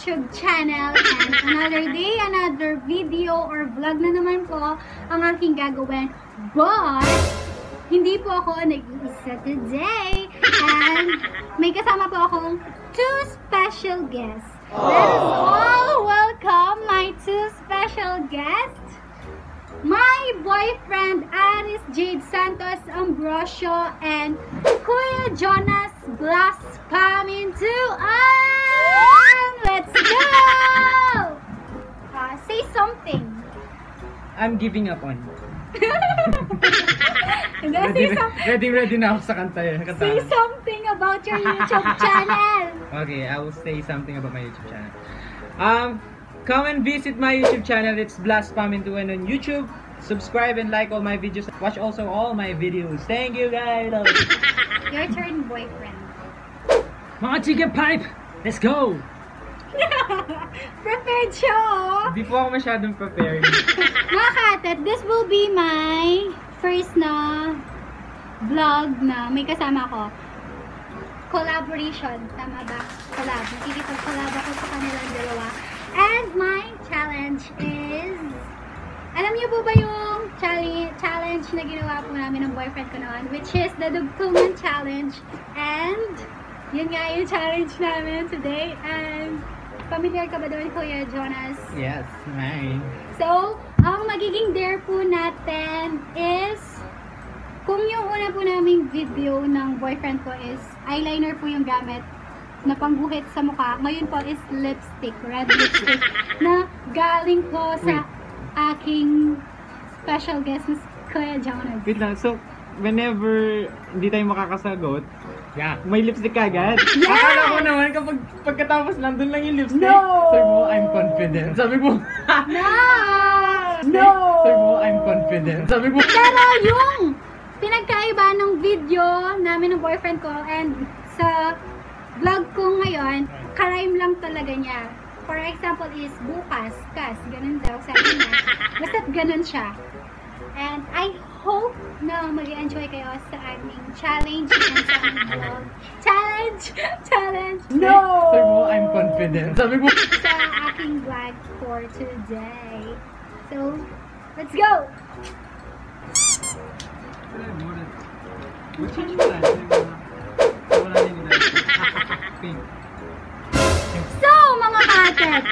YouTube channel and another day, another video or vlog na naman po ang aking gagawin. But, hindi po ako nag-iisa today and may kasama po akong two special guests. Let all welcome my two special guests. My boyfriend Aris Jade Santos Ambrosio and Kuya Jonas Blas coming to us! Let's go! Uh, say something. I'm giving up on. Hindi, Ready, some- ready, ready na ako sa kanta eh. Kanta. say something about your YouTube channel. Okay, I will say something about my YouTube channel. Um, come and visit my YouTube channel. It's Blast Pam Pamintuan on YouTube. Subscribe and like all my videos. Watch also all my videos. Thank you guys. Your turn, boyfriend. Mga chicken pipe! Let's go! Prepared siya, oh. Hindi po ako masyadong prepared. Mga katet, this will be my first na vlog na may kasama ko. Collaboration. Tama ba? Collab. Nakikipag-collab ako sa kanilang dalawa. And my challenge is... Alam niyo po ba yung challenge, challenge na ginawa po namin ng boyfriend ko noon? Which is the Dugtungan Challenge. And yun nga yung challenge namin today. And familiar ka ba doon, Kuya Jonas? yes, mine. So, ang magiging dare po natin is kung yung una po naming video ng boyfriend ko is eyeliner po yung gamit na pangguhit sa mukha. Ngayon po is lipstick, red lipstick na galing po sa aking special guest, Kuya Jonas. Wait lang, so, whenever hindi tayo makakasagot, yeah. may lipstick ka agad? Yes! Akala ko naman kapag pagkatapos nandun lang yung lipstick. No! Sabi mo, I'm confident. Sabi mo, No! Sabi mo, I'm confident. Sabi mo, Pero yung pinagkaiba ng video namin ng boyfriend ko and sa vlog ko ngayon, karime lang talaga niya. For example is bukas, kas, ganun daw sabi niya. Basta't ganun siya. And I hope na mag-enjoy kayo sa aming challenge and sa aming vlog. Challenge! Challenge! Sabi mo, I'm confident. Sabi mo, Sa aking vlog for today. So, let's go! So, mga katet,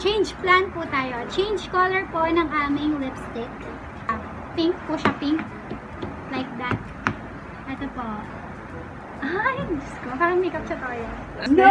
change plan po tayo. Change color po ng aming lipstick. Pink po siya, pink. Like that. Ito po. Ay, Diyos ko, parang makeup tutorial. Sabi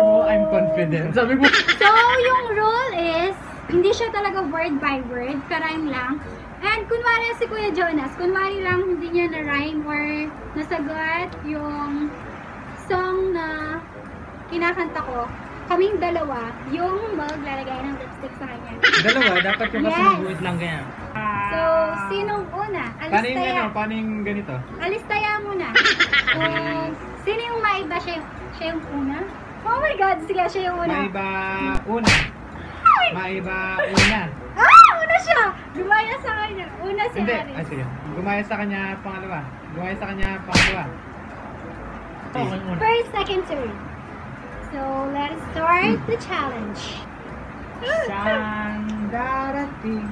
mo, I'm confident. Sabi mo, So, yung rule is, hindi siya talaga word by word, karime lang. And kunwari si Kuya Jonas, kunwari lang hindi niya na-rhyme or nasagot yung song na kinakanta ko, kaming dalawa, yung maglalagay ng lipstick sa kanya. dalawa, dapat yung Yes. mabuhit lang So, sinong una? Paano yung ano, Alistaya. paano yung ganito? Alistaya muna. Kung sino yung maiba, siya yung, siya yung una? Oh my God, sige, siya yung una. Maiba una. Maiba una. Ah! Una siya! Gumaya sa kanya. Una si Hindi, Aris. ay sige. Gumaya sa kanya pangalawa. Gumaya sa kanya pangalawa. Okay. First, second, third. So, let's start the challenge. Saan darating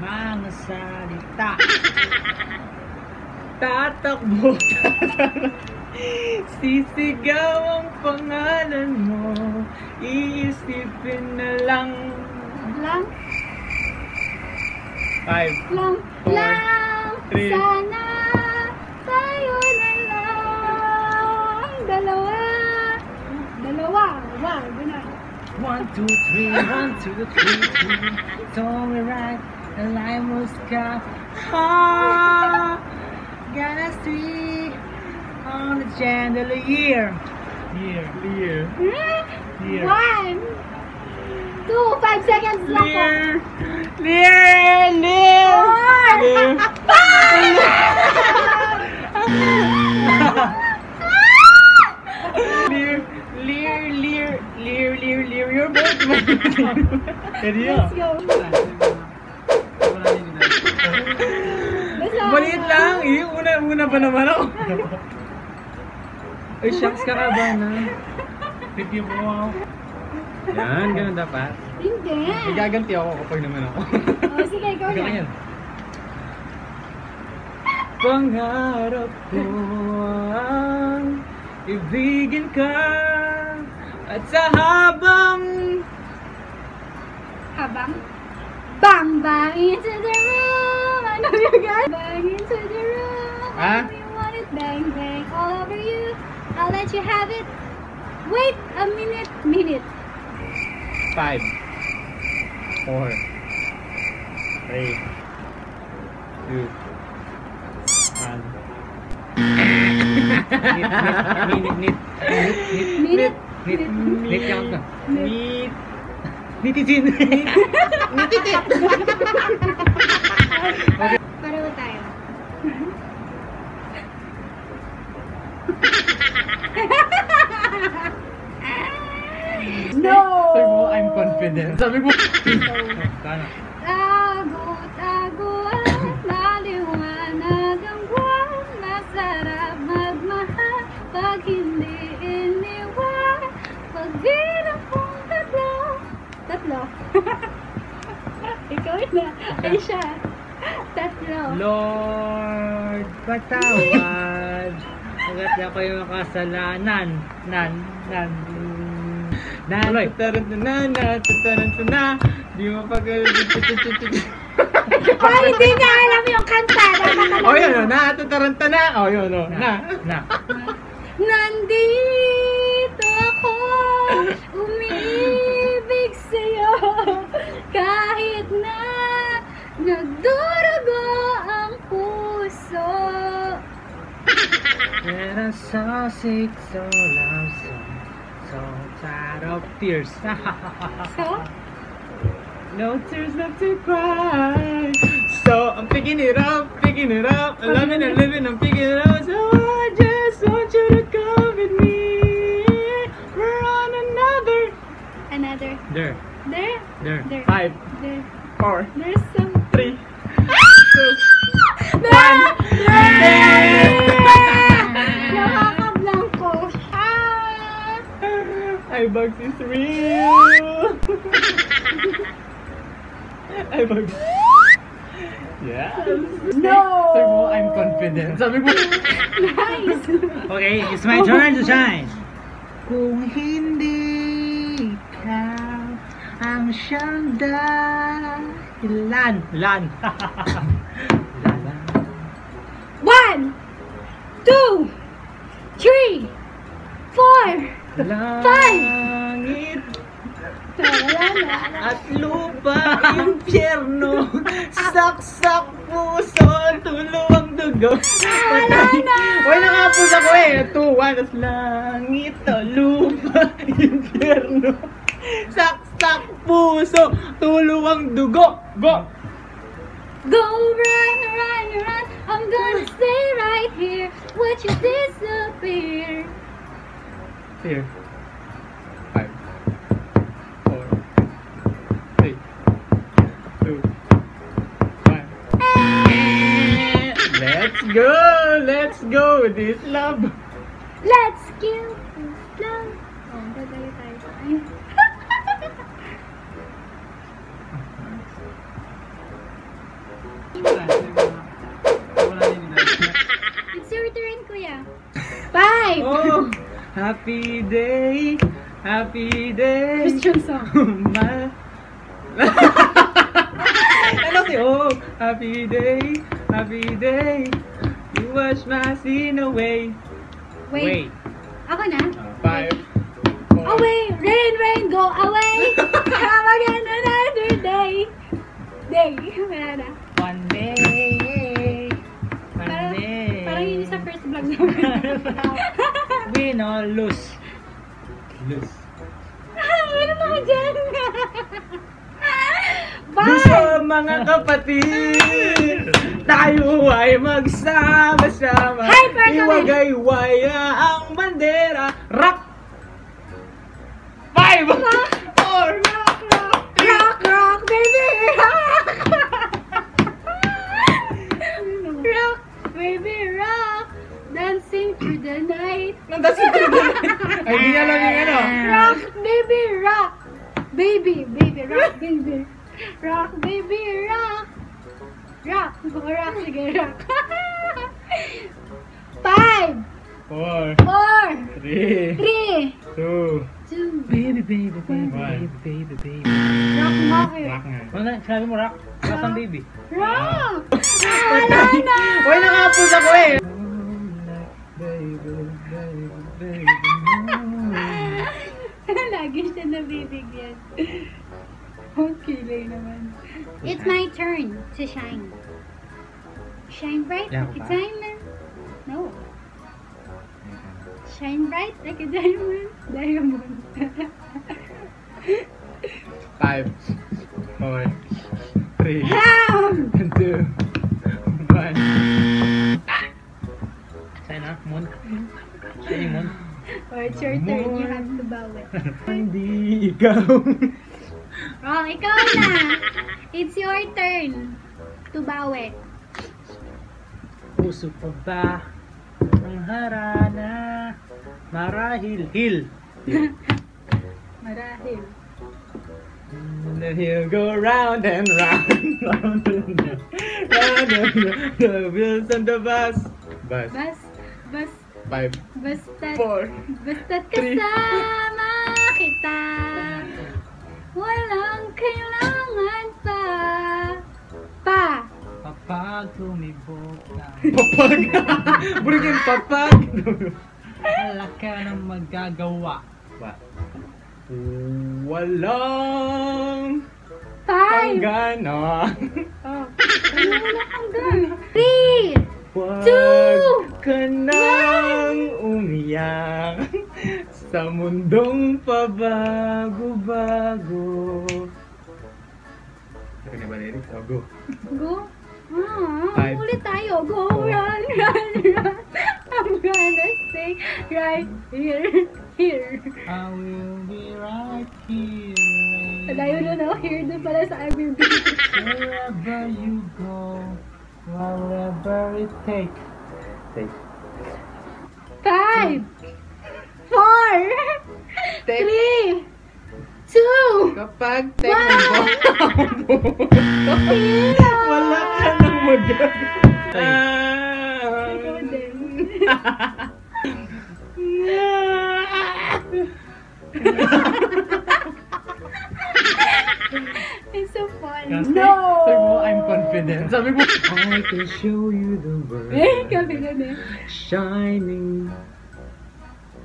mga salita? Tatakbo Sisigaw ang pangalan mo Iisipin na lang Lang, Five lang, Four, lang. three. Sana tayo na lang. Dalawa. Dalawa. Wow, ganun. One, two, three, one, two, three, two Don't we right, and I must go Ah, Gotta see on the chandelier Year, year, year One. Two. Five seconds lang po. Lear! Lear! Lear! Four. Lear! Lear! Lear! Lear! Lear! Lear! You're both my Let's go. Maliit lang eh. Una, una pa naman ako. Ay, shucks ka ka ba na? Review mo ako. Yan, ganun dapat. Hindi. Gaganti ako kapag naman ako. Oh, sige, ikaw na. Ganyan. Pangarap ko ang ibigin ka at sa habang Habang? Bang, bang into the room. I you got Bang into the room. Ah? Know you want it. Bang, bang all over you. I'll let you have it. Wait a minute, minute. five, four, three, two, one. Nit, nit, nit, nit, nit, nit, nit, nit, na. Nit, nititin. Nititit. Pareho tayo. no! Sabi mo, I'm confident. Sabi mo. Sana. Tago, tago at maliwanag ang buwan Masarap magmahal pag hindi iniwan Pag bilang kong tatlo Tatlo? Ikaw na. Ay siya. Lord, patawad. Hanggat na ko yung kasalanan. Nan, nan. Nan, tataran na na, tataran na. Di mo pag... Ay, hindi niya alam yung kanta. Dapat Oh, yun, oh, na, tataran na. Oh, yun, oh, na, na. Nandito ako, umiibig sa'yo Kahit na nagdurugo Let us so sick, so loud, so, so tired of tears. So, No tears left to cry. So I'm picking it up, picking it up. I'm loving and living, I'm picking it up. So I just want you to come with me. We're on another. another There, There, there. There. Five, there, four, there's Sabi mo. Nice! Okay, it's my turn to shine. Kung hindi ka ang siyang dahilan. Lan. One, two, three, four, Langit Wala at lupa, impyerno, saksak puso, dugo. Patay. Uy, nakapos ako eh. One, tas langit, to, lupa, impyerno, saksak puso, tulong dugo. Go! Go run, run, run. I'm gonna stay right here. Watch you disappear. Here. Go! Let's go! This love! Let's kill this love. Oh, dadali tayo. Ay. It's your turn, kuya. Five. Oh! Happy day! Happy day! Christian song. Ma- ano si Oh? Happy day! Happy day! You wash my sin away. Wait. Ako na? Uh, five. Four. Away, rain, rain, go away. Come again another day. Day. Wala na. One day. One Parang, day. parang yun yung sa first vlog namin. Win or lose? Lose. ano naman dyan? Bye! mga kapatid, tayo ay magsama-sama. Iwagaywaya ang bandera. Rock! Five! Four! Rock, rock, rock, rock, baby, rock! rock, baby, rock! Dancing through the night. Nandasi ko Ay, hindi niya alam yung ano. Rock, baby, rock! baby, baby, rock, baby. Rock, baby, rock. Rock. Go rock, sige, rock. Five, Four. four, Three. three, Two. two. Baby, baby, baby, baby, baby, baby. Rock, bakit? Rock nga. Ano na? Sinabi mo rock? Rock ang baby. Rock! Ah, wala na! Uy, nakapos ako eh! Baby, baby, baby, Lagi siya nabibigyan. Okay lang naman. It's my turn to shine. Shine bright Yeah, like a pa. diamond. No. Shine bright like a diamond. Diamond. Five, four, three, Ham! two, one. Sa'yo na, Moon. Sa'yo yung Moon. Oh, it's your turn. You have to bow it. Hindi ikaw. Oh, ikaw na. It's your turn to bow it. Puso pa ba ang harana marahil hil Marahil. And then he'll go round and round, round and round, round and round, the wheels on the bus. Bus. Bas, bas, Five, basta't, four, three. kasama kita. Walang kailangan pa. Pa. Kapag tumibok na. Papag! Burikin papag! Wala ka nang magagawa. Ba? Walang Five. panggana. Oh, ano wala hanggang? Three. Huwag Two, ka nang umiyak sa mundong pabago-bago. Ito na ba lyrics? Oh, go. Go. Ah, Five. ulit tayo. Go, Four. run, run, run. I'm gonna stay right here, here. I will be right here. Malayo na, no? Here na pala sa I will be. Wherever you go, whatever it takes. Take. Five, four, Take. three, two, Kapag One. wala ka nang magagawa. Ikaw din. It's so fun. Kasi, No! Sabi mo, I'm confident. Sabi mo, I can show you the world. Eh, confident eh. Shining.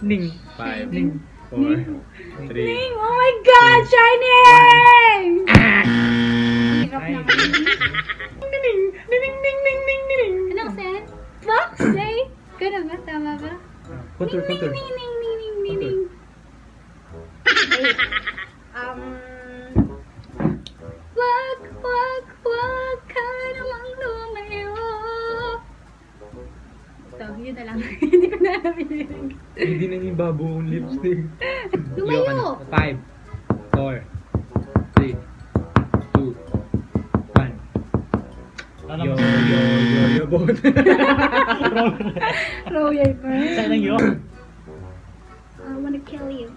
Ning. Five. Ning. Four. Ning. Three. Ning! Oh my God! Shining! Hirap naman. Ning. Ning. Ning. Ning. Ning. Ning. Ning. Ano kasi? Fox day? Ganun ba? Tama ba? Contour, Ning, contour. ning, ning, ning, ning, ning, ning. Um... Wag, wag, wag ka namang lumayo. Ito, yun na lang. Hindi ko na alam yung. Hindi na yung babuong lipstick. Lumayo! Five. Four. Three. Two. One. Yo, yo, yo, yo, boat. Royal first. Saan lang yun? I wanna kill you.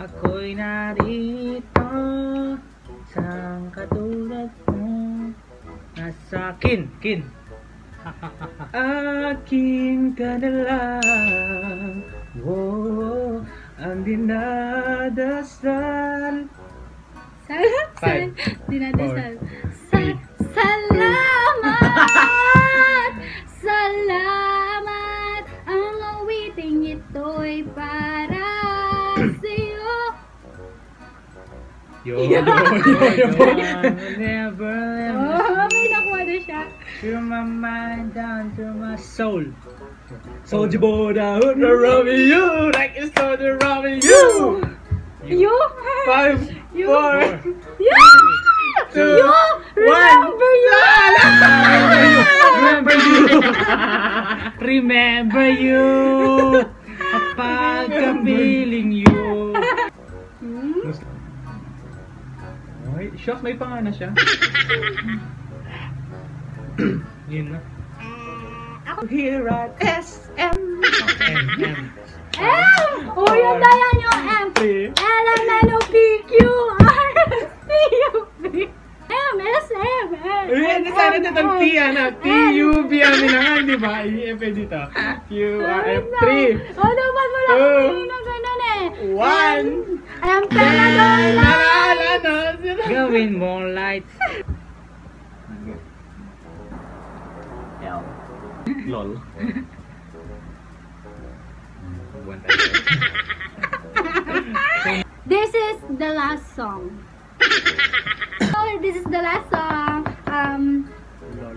Ako'y narito sa katulad mo. Nasa kin, kin. Akin ka na lang. Oh, Ang dinadasal. Sal, sal, dinadasal. Sa, three. Yo, yo, yo, yo, Never let me Oh, may nakuha na siya. Through my mind down to my soul. Soldier boy down to Romeo, like a soldier Romeo. You? Five, You? four, Shock, may pangana siya. Yun na. Mm, ako here at SM. M, M. Eh, M! Oh, yun na yan yung M. L, N, N, O, P, Q, R, C, U, V. M, S, M, N. Eh, nasana na itong P, ano? P, U, V, ano na nga, di ba? I-F eh, dito. Q, R, F, 3. Oh, dapat mo lang na ganun eh. 1, I'm gonna go more lights. Lol. this is the last song. oh, this is the last song. Um. Lol.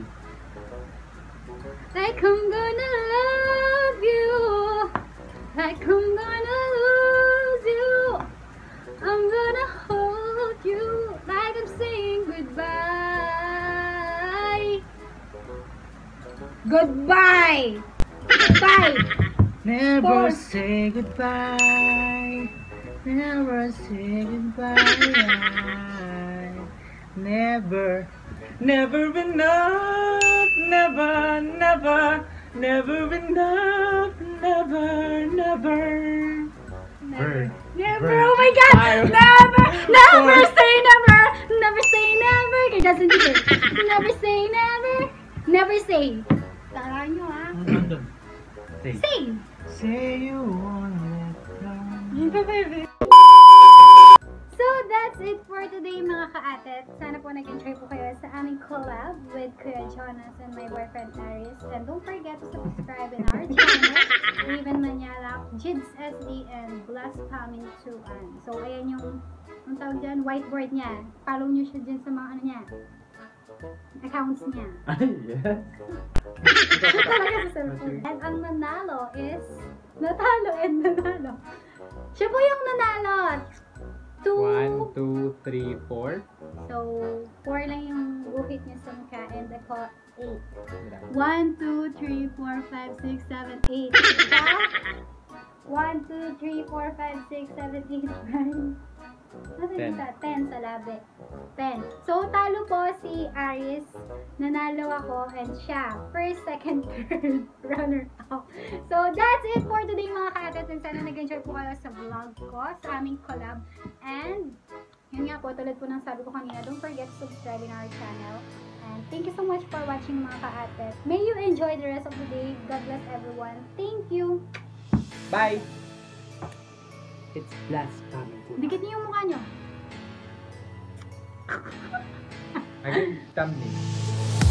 Like I'm gonna love. Never say goodbye. Never say goodbye. Never, never enough. Never, never, never enough. Never, never. Never. Bird. Never. Bird. Oh my God. Ayaw. Never. Never Four. say never. Never say never. Kaya Justin Bieber. Never say never. Never say. Tara nyo ah. Say. Say. Say you want it. So that's it for today mga ka-atet. Sana po nag-enjoy po kayo sa aming collab with Kuya Jonas and my boyfriend Aris. And don't forget to subscribe in our channel, Raven Manalak, Jids SD, and Blast Pamin 2an. So ayan yung, ang tawag dyan, whiteboard niya. Follow nyo siya dyan sa mga ano niya. Accounts niya. yes. Talaga sa cellphone. And ang nanalo is, natalo and nanalo. Siya po yung nanalo. Two, One, two, three, four. So, 4 lang yung guhit niya sa mukha and ako 8. 1, 2, 3, 4, 5, 6, 7, 8. Diba? 1, 2, 3, 4, 5, 6, 7, 8, 9. Ten. 10 sa labi. 10. So, talo po si Aris. Nanalo ako and siya. First, second, third runner up. So, that's it for today mga ka-atet. And sana nag-enjoy po kayo sa vlog ko, sa aming collab. And, yun nga po, tulad po ng sabi ko kanina, don't forget to subscribe in our channel. And thank you so much for watching mga ka-atet. May you enjoy the rest of the day. God bless everyone. Thank you. Bye! It's blast coming. Dikit niyo yung mukha niyo. Again, thumbnail.